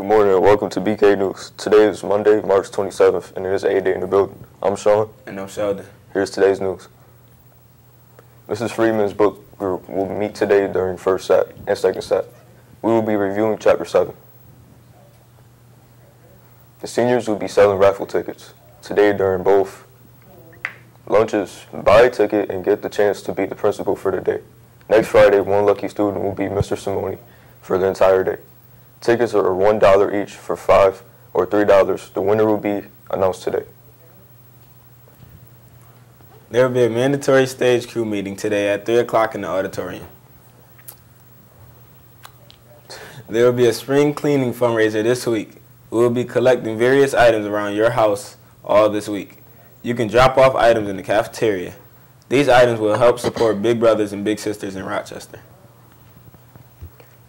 Good morning and welcome to BK News. Today is Monday, March 27th, and it is A Day in the building. I'm Sean. And I'm Sheldon. Here's today's news. Mrs. Freeman's book group will meet today during first set and second set. We will be reviewing Chapter 7. The seniors will be selling raffle tickets today during both lunches. Buy a ticket and get the chance to be the principal for the day. Next Friday, one lucky student will be Mr. Simone for the entire day. Tickets are $1 each for 5 or $3. The winner will be announced today. There will be a mandatory stage crew meeting today at 3 o'clock in the auditorium. There will be a spring cleaning fundraiser this week. We will be collecting various items around your house all this week. You can drop off items in the cafeteria. These items will help support Big Brothers and Big Sisters in Rochester.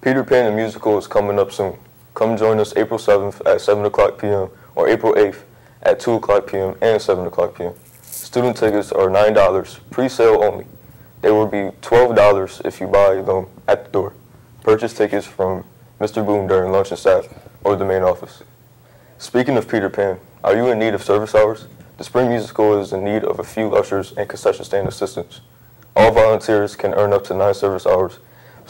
Peter Pan the Musical is coming up soon. Come join us April 7th at 7 o'clock p.m. or April 8th at 2 o'clock p.m. and 7 o'clock p.m. Student tickets are $9, pre-sale only. They will be $12 if you buy them at the door. Purchase tickets from Mr. Boone during lunch and staff or the main office. Speaking of Peter Pan, are you in need of service hours? The Spring Musical is in need of a few ushers and concession stand assistants. All volunteers can earn up to nine service hours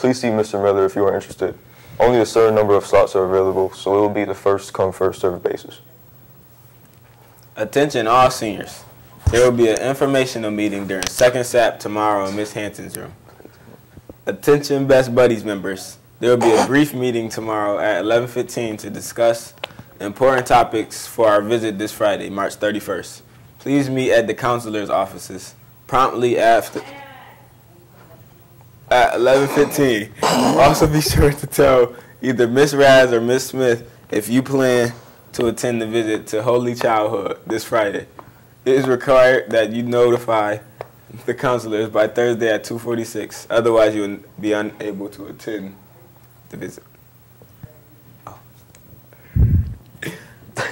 Please see Mr. Miller if you are interested. Only a certain number of slots are available, so it will be the first come, first served basis. Attention all seniors. There will be an informational meeting during second SAP tomorrow in Miss Hanson's room. Attention Best Buddies members. There will be a brief meeting tomorrow at 11:15 to discuss important topics for our visit this Friday, March 31st. Please meet at the counselor's offices promptly after at 11:15. also, be sure to tell either Miss Raz or Miss Smith if you plan to attend the visit to Holy Childhood this Friday. It is required that you notify the counselors by Thursday at 2:46. Otherwise, you will be unable to attend the visit.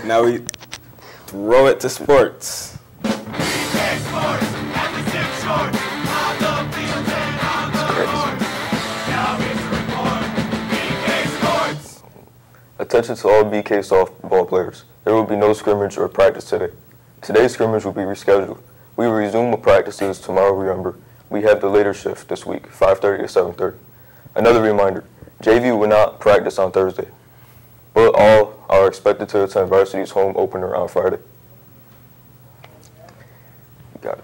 Now we throw it to sports. Attention to all BK softball players. There will be no scrimmage or practice today. Today's scrimmage will be rescheduled. We will resume the practices tomorrow, remember. We have the later shift this week, 5.30 to 7.30. Another reminder, JV will not practice on Thursday, but all are expected to attend varsity's home opener on Friday. You got it.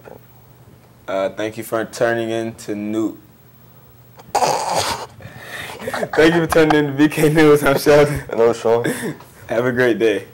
Uh, thank you for turning in to Newt. Thank you for tuning in to BK News. I'm Sheldon. And I'm Sean. Have a great day.